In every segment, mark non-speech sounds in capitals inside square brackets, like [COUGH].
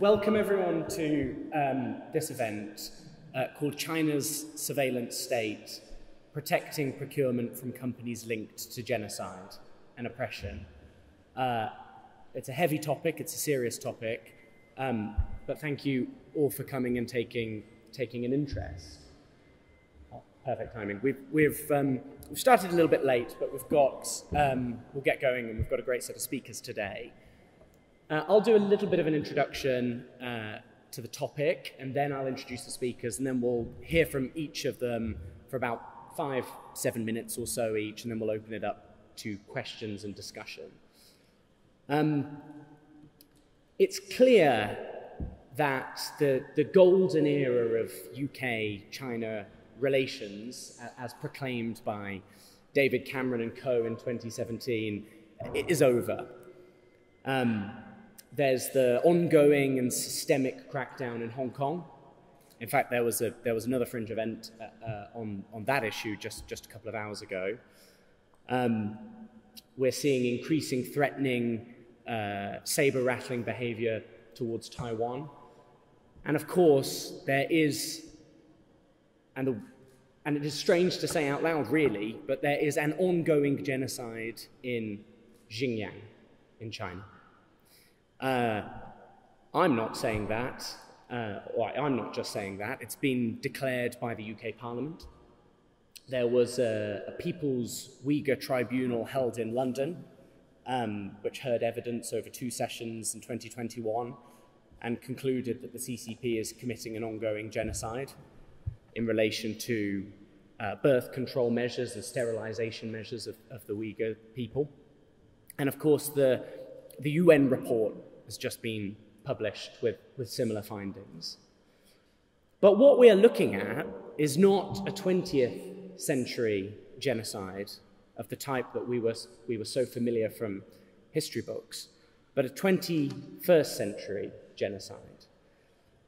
Welcome everyone to um, this event uh, called China's Surveillance State Protecting Procurement from Companies Linked to Genocide and Oppression. Uh, it's a heavy topic, it's a serious topic, um, but thank you all for coming and taking, taking an interest. Oh, perfect timing. We've, we've, um, we've started a little bit late, but we've got, um, we'll get going and we've got a great set of speakers today. Uh, I'll do a little bit of an introduction uh, to the topic, and then I'll introduce the speakers, and then we'll hear from each of them for about five, seven minutes or so each, and then we'll open it up to questions and discussion. Um, it's clear that the, the golden era of UK China relations, as proclaimed by David Cameron and co in 2017, is over. Um, there's the ongoing and systemic crackdown in Hong Kong. In fact, there was, a, there was another fringe event uh, uh, on, on that issue just, just a couple of hours ago. Um, we're seeing increasing threatening, uh, saber rattling behavior towards Taiwan. And of course, there is, and, the, and it is strange to say out loud, really, but there is an ongoing genocide in Xinjiang in China. Uh, I'm not saying that, uh, I'm not just saying that, it's been declared by the UK Parliament. There was a, a People's Uyghur Tribunal held in London, um, which heard evidence over two sessions in 2021 and concluded that the CCP is committing an ongoing genocide in relation to uh, birth control measures and sterilization measures of, of the Uyghur people. And of course, the the UN report has just been published with, with similar findings. But what we are looking at is not a 20th century genocide of the type that we were, we were so familiar from history books, but a 21st century genocide.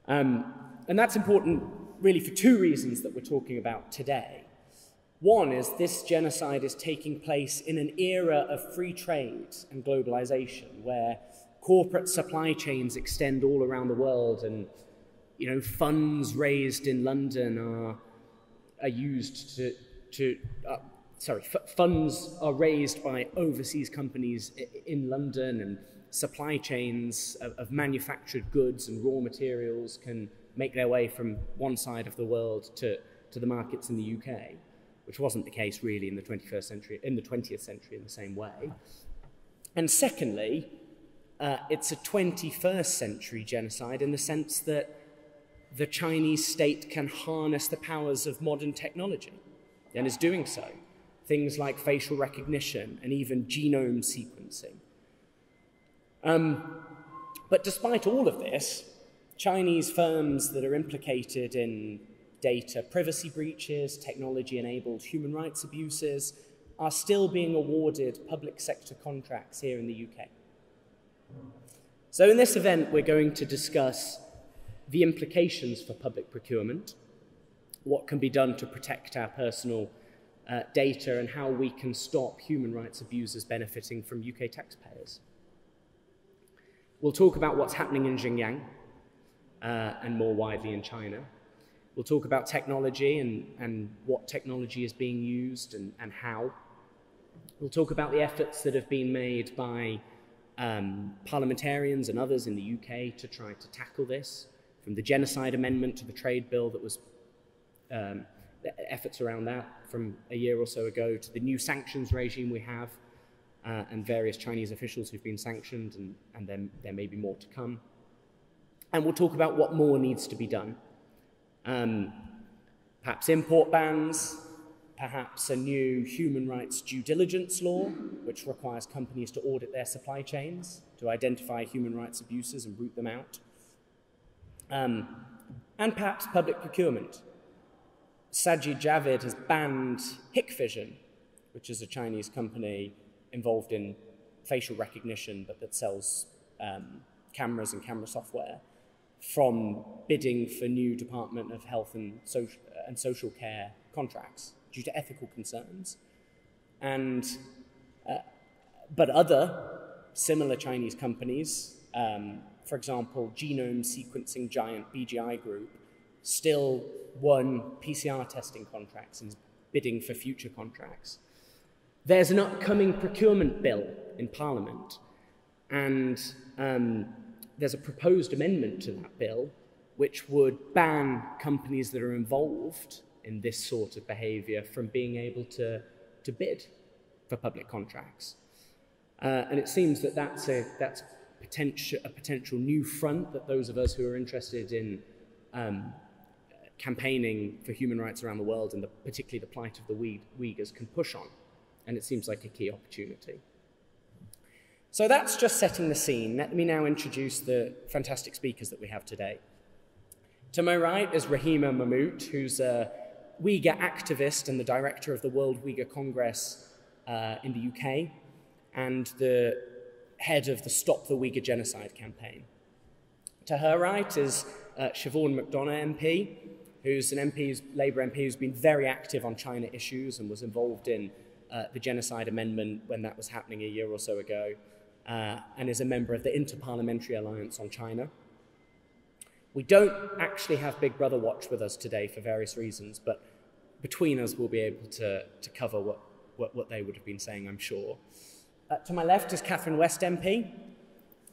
Um, and that's important really for two reasons that we're talking about today. One is this genocide is taking place in an era of free trade and globalization where corporate supply chains extend all around the world and you know funds raised in London are, are used to, to uh, sorry, funds are raised by overseas companies in London and supply chains of, of manufactured goods and raw materials can make their way from one side of the world to, to the markets in the UK which wasn't the case really in the 21st century, in the 20th century in the same way. And secondly, uh, it's a 21st century genocide in the sense that the Chinese state can harness the powers of modern technology and is doing so. Things like facial recognition and even genome sequencing. Um, but despite all of this, Chinese firms that are implicated in data privacy breaches, technology enabled human rights abuses, are still being awarded public sector contracts here in the UK. So, in this event, we're going to discuss the implications for public procurement, what can be done to protect our personal uh, data, and how we can stop human rights abusers benefiting from UK taxpayers. We'll talk about what's happening in Xinjiang uh, and more widely in China. We'll talk about technology and, and what technology is being used and, and how. We'll talk about the efforts that have been made by um, parliamentarians and others in the UK to try to tackle this, from the Genocide Amendment to the trade bill that was um, efforts around that from a year or so ago to the new sanctions regime we have uh, and various Chinese officials who've been sanctioned, and, and then there may be more to come. And we'll talk about what more needs to be done um, perhaps import bans, perhaps a new human rights due diligence law, which requires companies to audit their supply chains to identify human rights abuses and root them out, um, and perhaps public procurement. Sajid Javid has banned Hikvision, which is a Chinese company involved in facial recognition but that sells um, cameras and camera software from bidding for new Department of Health and Social, and Social Care contracts due to ethical concerns. And, uh, but other similar Chinese companies um, for example, genome sequencing giant BGI Group still won PCR testing contracts and bidding for future contracts. There's an upcoming procurement bill in Parliament, and um, there's a proposed amendment to that bill which would ban companies that are involved in this sort of behavior from being able to, to bid for public contracts. Uh, and it seems that that's, a, that's potential, a potential new front that those of us who are interested in um, campaigning for human rights around the world and the, particularly the plight of the Uyghurs can push on. And it seems like a key opportunity. So that's just setting the scene. Let me now introduce the fantastic speakers that we have today. To my right is Rahima Mahmut, who's a Uyghur activist and the director of the World Uyghur Congress uh, in the UK, and the head of the Stop the Uyghur Genocide campaign. To her right is uh, Siobhain McDonagh MP, who's an MP, Labour MP, who's been very active on China issues and was involved in uh, the Genocide Amendment when that was happening a year or so ago, uh, and is a member of the Interparliamentary Alliance on China. We don't actually have Big Brother Watch with us today for various reasons, but between us we'll be able to, to cover what, what, what they would have been saying, I'm sure. Uh, to my left is Catherine West MP,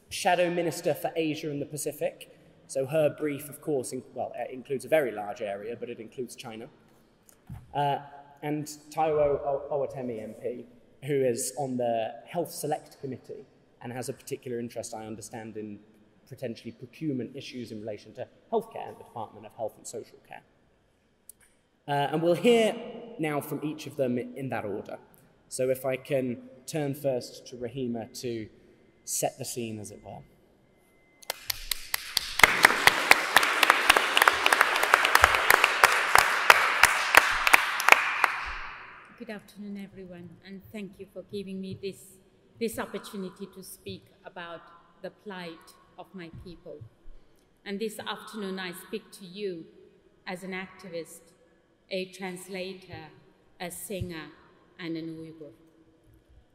Shadow Minister for Asia and the Pacific. So her brief, of course, in, well, includes a very large area, but it includes China. Uh, and Taiwo Owatemi MP, who is on the Health Select Committee and has a particular interest, I understand, in potentially procurement issues in relation to healthcare and the Department of Health and Social Care. Uh, and we'll hear now from each of them in that order. So if I can turn first to Rahima to set the scene, as it were. Good afternoon, everyone, and thank you for giving me this, this opportunity to speak about the plight of my people. And this afternoon, I speak to you as an activist, a translator, a singer, and an Uyghur,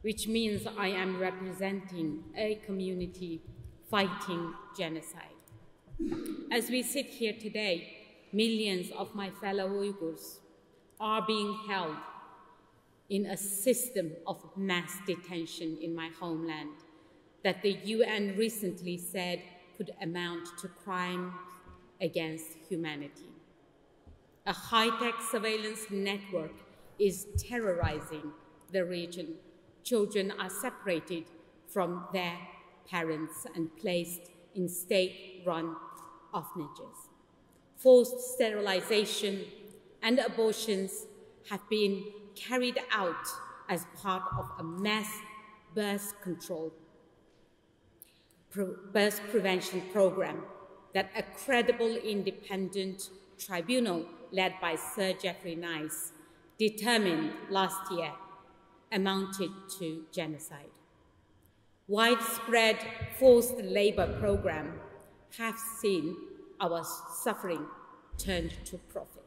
which means I am representing a community fighting genocide. As we sit here today, millions of my fellow Uyghurs are being held in a system of mass detention in my homeland that the UN recently said could amount to crimes against humanity. A high-tech surveillance network is terrorizing the region. Children are separated from their parents and placed in state-run orphanages. Forced sterilization and abortions have been carried out as part of a mass birth control birth prevention program that a credible independent tribunal led by Sir Geoffrey Nice determined last year amounted to genocide. Widespread forced labor program have seen our suffering turned to profit.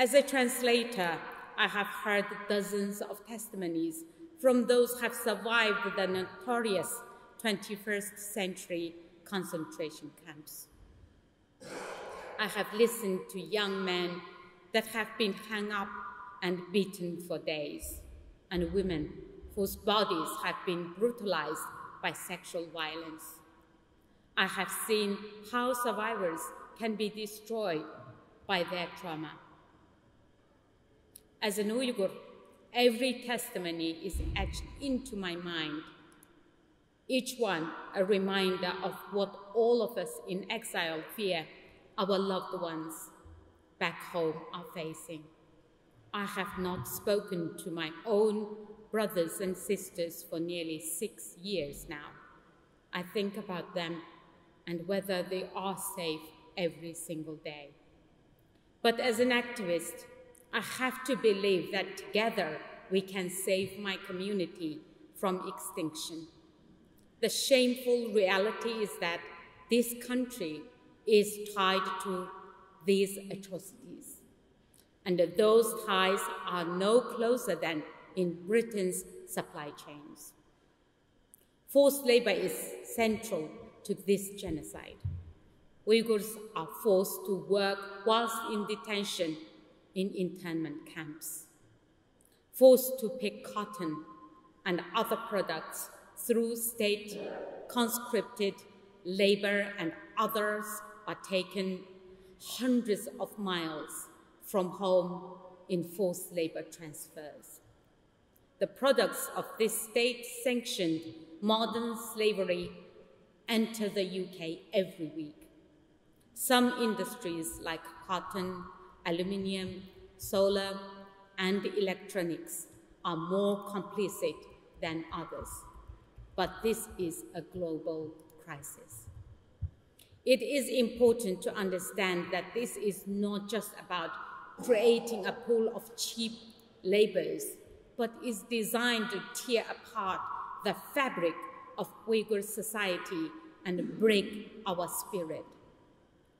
As a translator, I have heard dozens of testimonies from those who have survived the notorious 21st century concentration camps. I have listened to young men that have been hung up and beaten for days, and women whose bodies have been brutalized by sexual violence. I have seen how survivors can be destroyed by their trauma. As an Uyghur, every testimony is etched into my mind each one a reminder of what all of us in exile fear our loved ones back home are facing. I have not spoken to my own brothers and sisters for nearly six years now. I think about them and whether they are safe every single day. But as an activist, I have to believe that together we can save my community from extinction. The shameful reality is that this country is tied to these atrocities. And those ties are no closer than in Britain's supply chains. Forced labor is central to this genocide. Uyghurs are forced to work whilst in detention in internment camps, forced to pick cotton and other products through state conscripted labor and others are taken hundreds of miles from home in forced labor transfers. The products of this state sanctioned modern slavery enter the UK every week. Some industries like cotton, aluminium, solar, and electronics are more complicit than others. But this is a global crisis. It is important to understand that this is not just about creating a pool of cheap laborers, but is designed to tear apart the fabric of Uyghur society and break our spirit.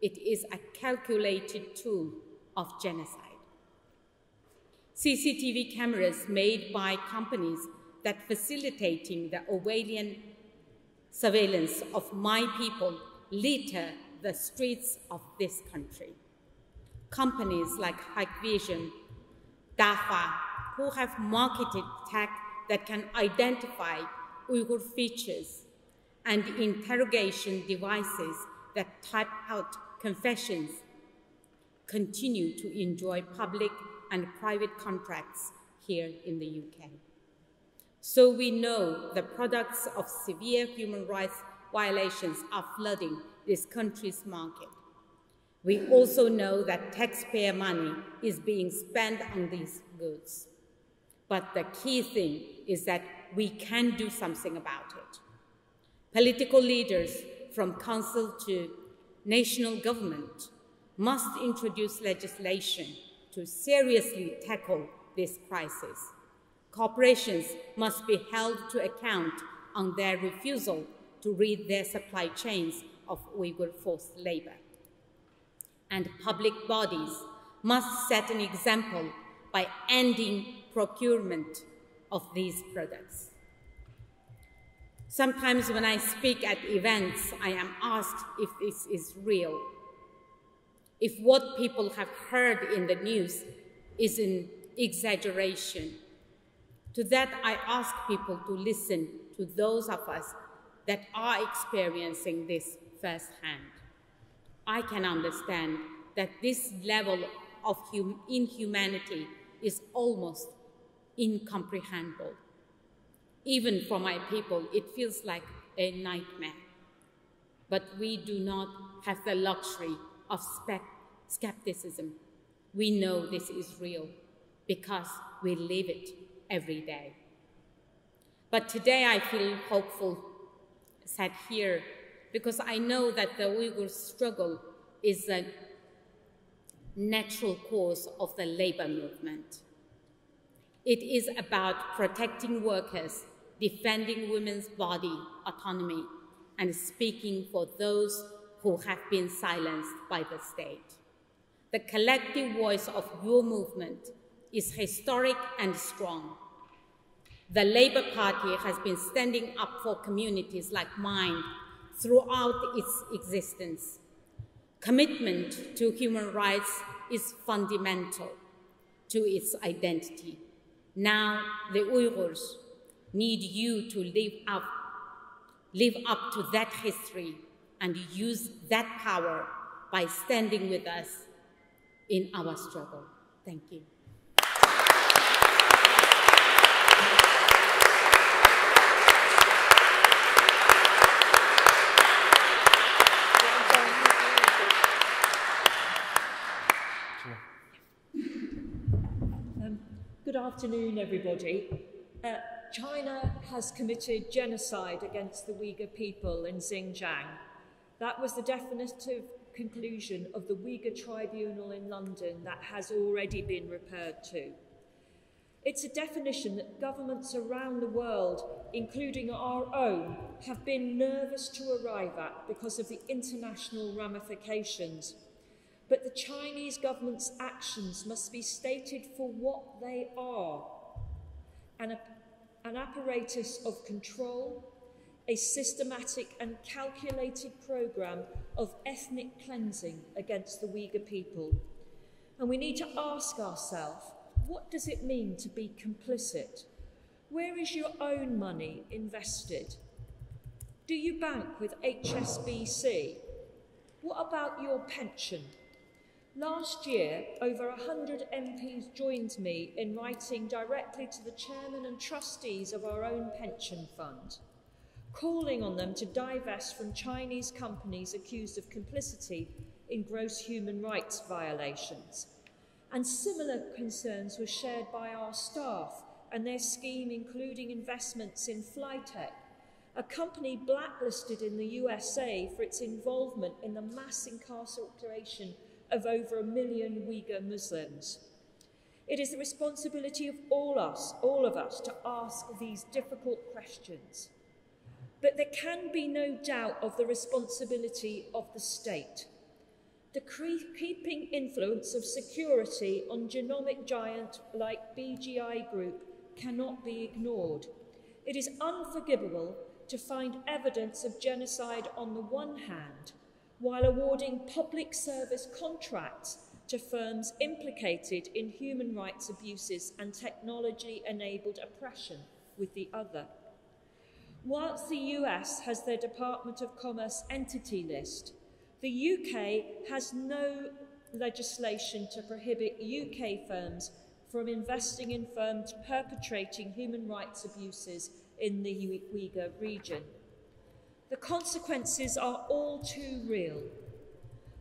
It is a calculated tool of genocide. CCTV cameras made by companies that facilitating the Orwellian surveillance of my people litter the streets of this country. Companies like Hikvision, Dahua, who have marketed tech that can identify Uyghur features and interrogation devices that type out confessions continue to enjoy public and private contracts here in the UK. So we know the products of severe human rights violations are flooding this country's market. We also know that taxpayer money is being spent on these goods. But the key thing is that we can do something about it. Political leaders from council to national government must introduce legislation to seriously tackle this crisis. Corporations must be held to account on their refusal to rid their supply chains of Uyghur forced labor. And public bodies must set an example by ending procurement of these products. Sometimes when I speak at events, I am asked if this is real, if what people have heard in the news is an exaggeration. To that, I ask people to listen to those of us that are experiencing this firsthand. I can understand that this level of hum inhumanity is almost incomprehensible. Even for my people, it feels like a nightmare. But we do not have the luxury of skepticism. We know this is real because we live it every day. But today I feel hopeful sat here because I know that the Uyghur struggle is a natural cause of the labor movement. It is about protecting workers, defending women's body autonomy, and speaking for those who have been silenced by the state. The collective voice of your movement is historic and strong. The Labour Party has been standing up for communities like mine throughout its existence. Commitment to human rights is fundamental to its identity. Now the Uyghurs need you to live up, live up to that history and use that power by standing with us in our struggle. Thank you. Good afternoon, everybody. Uh, China has committed genocide against the Uyghur people in Xinjiang. That was the definitive conclusion of the Uyghur Tribunal in London that has already been referred to. It's a definition that governments around the world, including our own, have been nervous to arrive at because of the international ramifications but the Chinese government's actions must be stated for what they are an, an apparatus of control, a systematic and calculated program of ethnic cleansing against the Uyghur people. And we need to ask ourselves what does it mean to be complicit? Where is your own money invested? Do you bank with HSBC? What about your pension? Last year, over 100 MPs joined me in writing directly to the chairman and trustees of our own pension fund, calling on them to divest from Chinese companies accused of complicity in gross human rights violations. And similar concerns were shared by our staff and their scheme, including investments in Flytech, a company blacklisted in the USA for its involvement in the mass incarceration of over a million Uyghur Muslims. It is the responsibility of all us, all of us, to ask these difficult questions. But there can be no doubt of the responsibility of the state. The creeping influence of security on genomic giant like BGI Group cannot be ignored. It is unforgivable to find evidence of genocide on the one hand while awarding public service contracts to firms implicated in human rights abuses and technology enabled oppression with the other. Whilst the US has their Department of Commerce entity list, the UK has no legislation to prohibit UK firms from investing in firms perpetrating human rights abuses in the Uyghur region. The consequences are all too real.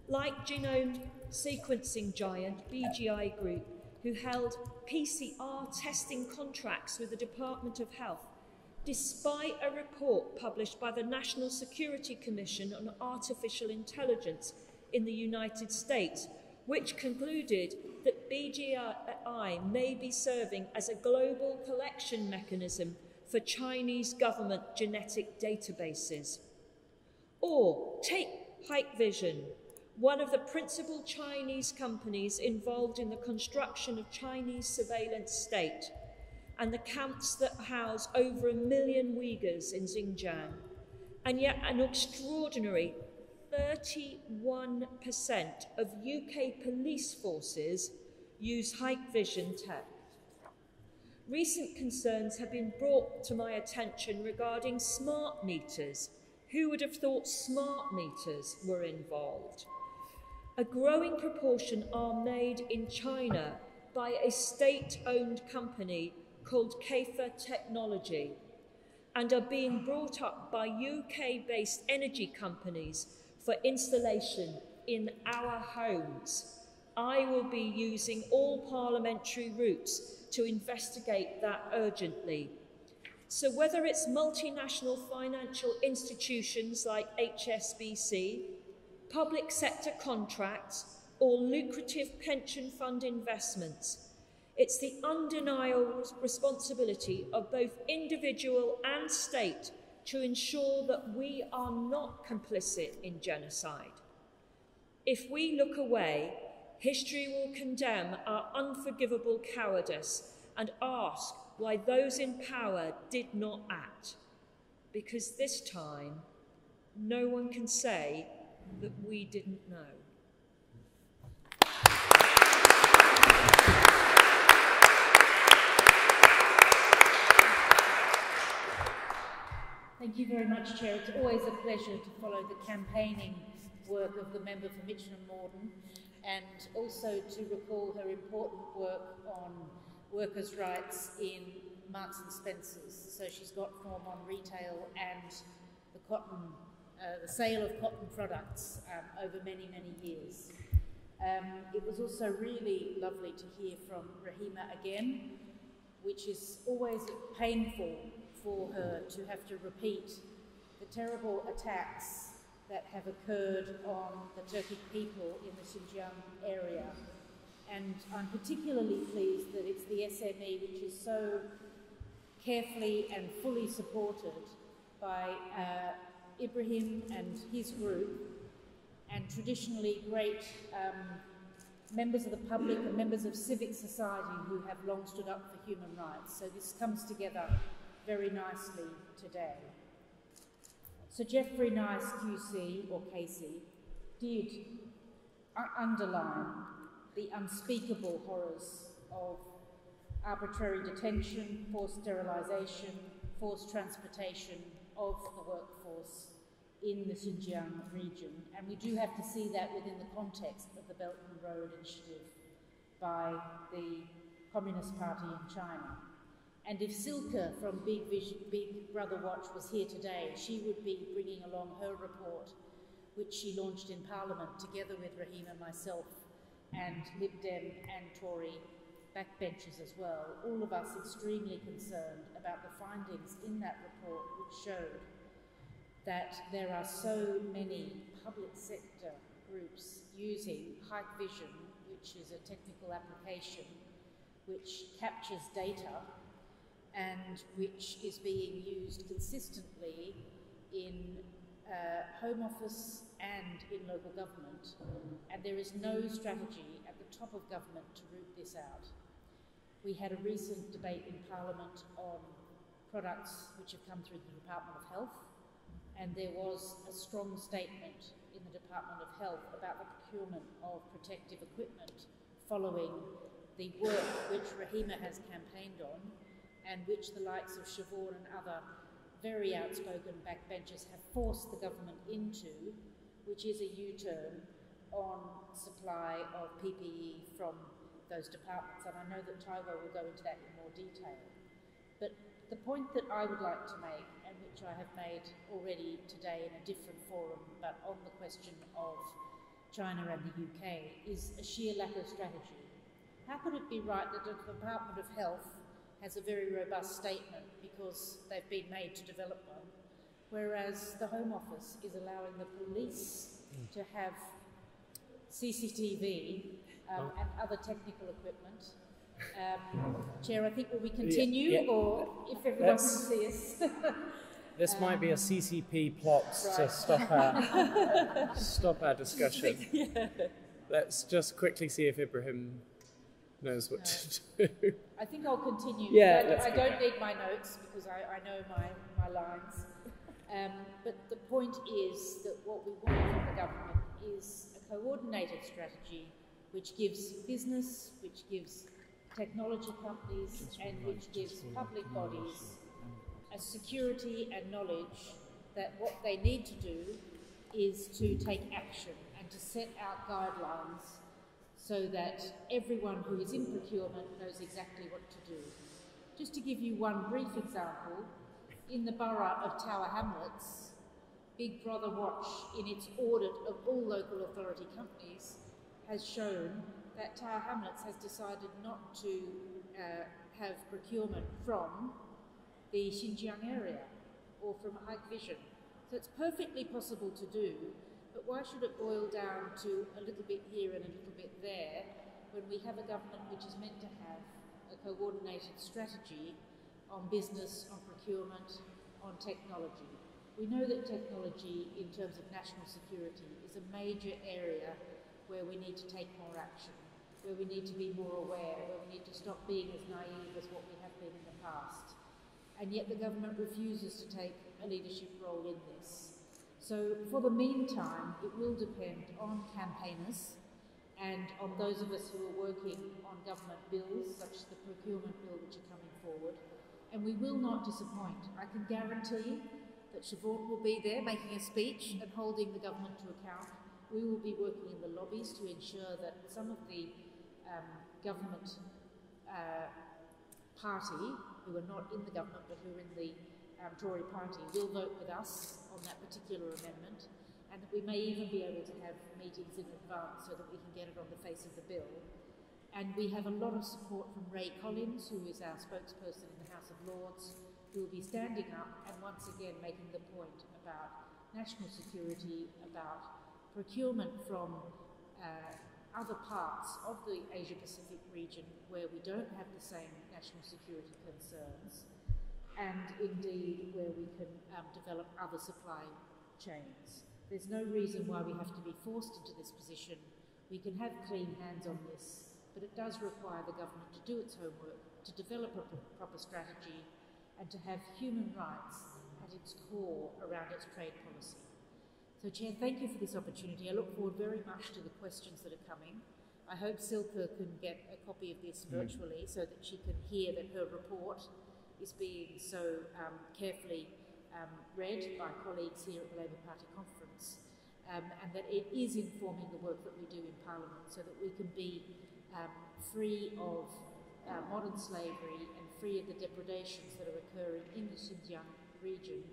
Like genome sequencing giant BGI Group, who held PCR testing contracts with the Department of Health, despite a report published by the National Security Commission on Artificial Intelligence in the United States, which concluded that BGI may be serving as a global collection mechanism for Chinese government genetic databases. Or take Hikvision, one of the principal Chinese companies involved in the construction of Chinese surveillance state and the camps that house over a million Uyghurs in Xinjiang, and yet an extraordinary 31% of UK police forces use Hikvision tech. Recent concerns have been brought to my attention regarding smart meters. Who would have thought smart meters were involved? A growing proportion are made in China by a state owned company called Kaifa Technology and are being brought up by UK based energy companies for installation in our homes. I will be using all parliamentary routes to investigate that urgently. So, whether it's multinational financial institutions like HSBC, public sector contracts, or lucrative pension fund investments, it's the undeniable responsibility of both individual and state to ensure that we are not complicit in genocide. If we look away, history will condemn our unforgivable cowardice and ask why those in power did not act. Because this time, no one can say that we didn't know. Thank you very much, Chair. It's always a pleasure to follow the campaigning work of the member for Mitcham and Morden and also to recall her important work on workers' rights in Marks and Spencers. So she's got form on retail and the cotton, uh, the sale of cotton products um, over many, many years. Um, it was also really lovely to hear from Rahima again, which is always painful for her to have to repeat the terrible attacks that have occurred on the Turkic people in the Xinjiang area. And I'm particularly pleased that it's the SME which is so carefully and fully supported by uh, Ibrahim and his group, and traditionally great um, members of the public and members of civic society who have long stood up for human rights. So this comes together very nicely today. Sir Geoffrey Nice QC, or KC, did underline the unspeakable horrors of arbitrary detention, forced sterilisation, forced transportation of the workforce in the Xinjiang region. And we do have to see that within the context of the Belt and Road Initiative by the Communist Party in China. And if Silke from Big, Vision, Big Brother Watch was here today, she would be bringing along her report, which she launched in Parliament together with Rahim and myself, and Lib Dem and Tory backbenchers as well, all of us extremely concerned about the findings in that report which showed that there are so many public sector groups using Hikvision, which is a technical application which captures data and which is being used consistently in uh, Home Office and in local government, and there is no strategy at the top of government to root this out. We had a recent debate in Parliament on products which have come through the Department of Health, and there was a strong statement in the Department of Health about the procurement of protective equipment following the work which Rahima has campaigned on and which the likes of Siobhain and other very outspoken backbenchers have forced the government into, which is a U-turn on supply of PPE from those departments. And I know that Taiwo will go into that in more detail. But the point that I would like to make and which I have made already today in a different forum, but on the question of China and the UK, is a sheer lack of strategy. How could it be right that the Department of Health has a very robust statement because they've been made to develop one, whereas the Home Office is allowing the police to have CCTV um, and other technical equipment um, Chair, I think will we continue, yeah, yeah. or if everyone can see us? [LAUGHS] This um, might be a um, CCP plot right. to stop our [LAUGHS] stop our discussion. [LAUGHS] yeah. Let's just quickly see if Ibrahim knows what no. to do. I think I'll continue. Yeah, I, I don't need my notes because I, I know my, my lines. Um, but the point is that what we want from the government is a coordinated strategy which gives business, which gives technology companies, and which gives public bodies a security and knowledge that what they need to do is to take action and to set out guidelines so that everyone who is in procurement knows exactly what to do. Just to give you one brief example, in the borough of Tower Hamlets, Big Brother Watch, in its audit of all local authority companies, has shown that Tower Hamlets has decided not to uh, have procurement from the Xinjiang area or from Hikvision. So it's perfectly possible to do, but why should it boil down to a little bit here and a little bit there when we have a government which is meant to have a coordinated strategy on business, on procurement, on technology? We know that technology, in terms of national security, is a major area where we need to take more action, where we need to be more aware, where we need to stop being as naive as what we have been in the past and yet the government refuses to take a leadership role in this. So for the meantime, it will depend on campaigners and on those of us who are working on government bills, such as the procurement bill which are coming forward, and we will not disappoint. I can guarantee that Siobhain will be there making a speech and holding the government to account. We will be working in the lobbies to ensure that some of the um, government uh, party who are not in the government but who are in the um, Tory party will vote with us on that particular amendment and that we may even be able to have meetings in advance so that we can get it on the face of the bill. And we have a lot of support from Ray Collins, who is our spokesperson in the House of Lords, who will be standing up and once again making the point about national security, about procurement from uh, other parts of the Asia Pacific region where we don't have the same national security concerns, and indeed where we can um, develop other supply chains. There's no reason why we have to be forced into this position. We can have clean hands on this, but it does require the government to do its homework, to develop a proper strategy, and to have human rights at its core around its trade policy. So, Chair, thank you for this opportunity. I look forward very much to the questions that are coming. I hope Silke can get a copy of this mm. virtually so that she can hear that her report is being so um, carefully um, read by colleagues here at the Labour Party conference um, and that it is informing the work that we do in Parliament so that we can be um, free of uh, modern slavery and free of the depredations that are occurring in the Xinjiang region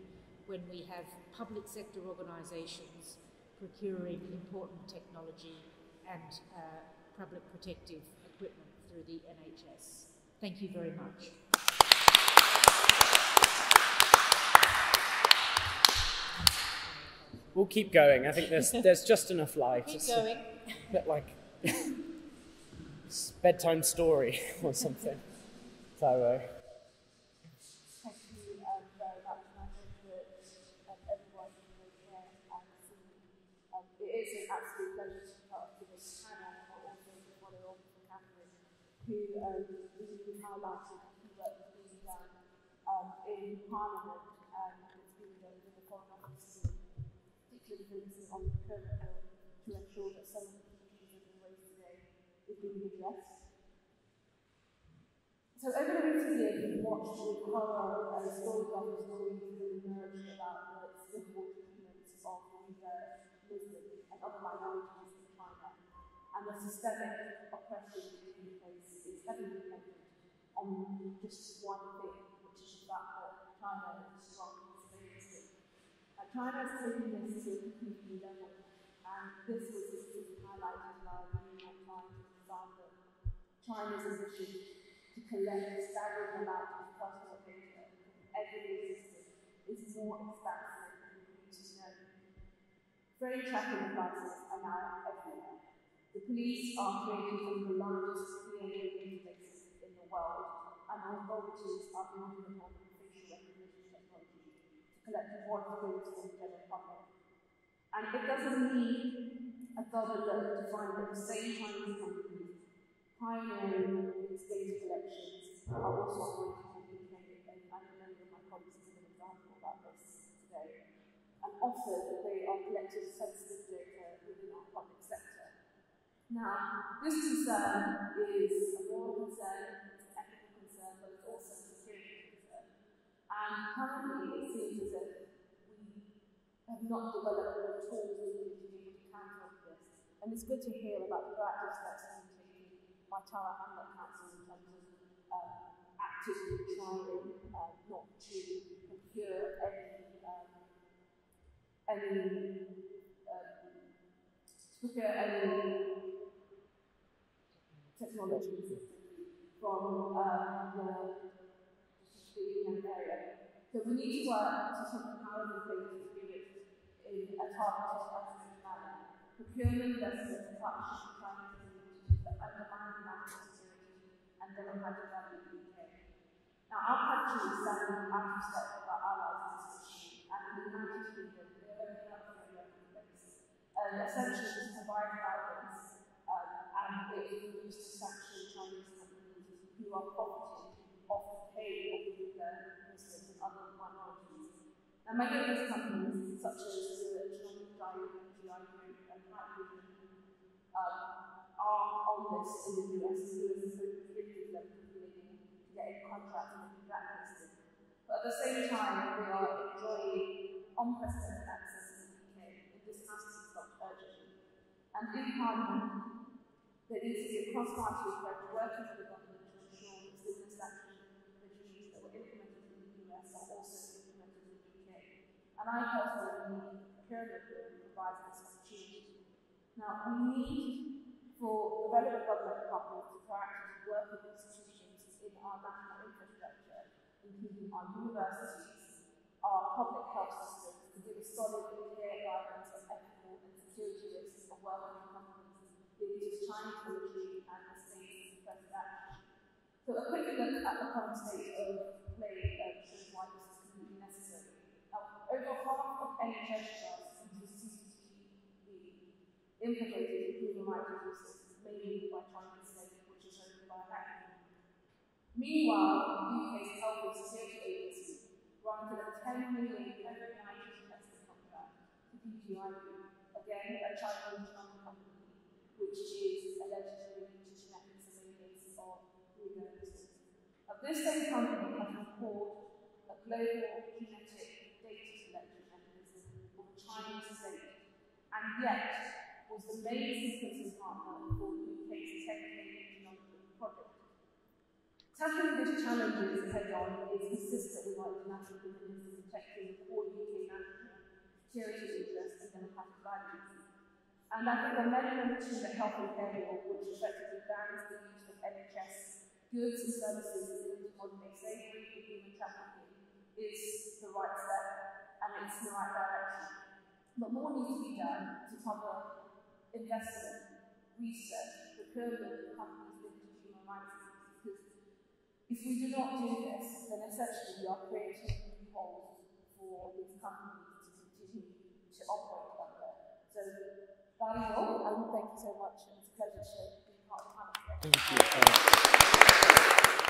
when we have public sector organisations procuring important technology and uh, public protective equipment through the NHS. Thank you very much. We'll keep going. I think there's there's just enough light. Keep it's going. A bit like [LAUGHS] bedtime story [LAUGHS] or something. So. Uh, who um, really highlighted the work that's being done um, in Parliament on the current bill to ensure that some of the issues that been raised today. Is being addressed. So over the recent years, we've watched with horror uh, stories after stories that emerged about the civil treatment of Uyghur Muslims and other minorities in China and the systemic oppression taking place is heavily dependent on just one thing, which is that China is a strong China has taken this to a completely level, and this was specifically highlighted by New Times that China's ambition to collect staggering amount of personal data from every system is more expansive than we used to know. Brain tracking devices are now everywhere. The police are creating one of the largest DNA databases in the world, and authorities are building upon to collect more information from the general public. And it doesn't need a further look to find that the same Chinese companies pioneering these data collections are also operating to UK, and I of my colleagues have an example about this today. And often they are collecting sensitive data within our public sector now, this concern is a moral concern, it's an ethical concern, but it's also. And currently, it seems as if we have not developed the tools we need to able to counter this. And it's good to hear about the proactive steps being taken by Tower Hamlet Council in terms of um, actively trying uh, not to procure any um, any um, procure any technology from uh, the distributing area. So we need to work to put the in place to do it in a targeted estimated manner. Procurement trying to do that undermine national security and democratic value in the UK. Now, our country is standing out of step with our allies in this issue, and the United Kingdom, they are opening up framework in place, and uh, essentially to provide guidance um, and it is used to sanction Chinese companies who are profiting off the pay of Muslims and other minorities. And many of these companies, such as the Giant, GI Group, and Hikvision, um, are on this in the US, US has restricted them getting contracts and blacklisted. But at the same time, they are enjoying unprecedented access in the UK, and this has to stop urgently. And in Parliament, there needs to be a cross-party approach working with the government to ensure that similar statutory regimes that were implemented in the US are also implemented in the UK. Believe the pyramid bill provides this opportunity. Now, we need for the relevant government departments to proactively work with institutions in our national infrastructure, including our universities, our public health systems, to give a solid and clear guidance on ethical and security risks of working is Chinese military and the state's first action. So a quick look at the current state of play Implicated abuses, mainly by Chinese state, which is by. Meanwhile, the UK's Health and Security Agency granted a 10 million COVID-19 testing contract to Group, again a Chinese company, which is allegedly to genetic surveillance of Uyghurs. Of this same company has report a global genetic data collection mechanism of the Chinese state, and yet was the main sequencing partner for the UK's 10 million genomic project. Tackling this challenges head on is consistent with our international commitments to protecting core UK national security interests and democratic values. And I think the amendment to the Health and which effectively bans the use of NHS goods and services into modern day slavery and human trafficking, is the right step and it's the right direction. But more needs to be done to cover investment, research, procurement of companies linked to human rights because if we do not do this, then essentially we are creating loopholes for these companies to continue to operate under. So that is all, and thank you so much, it's a pleasure to be part of the panel. Thank you.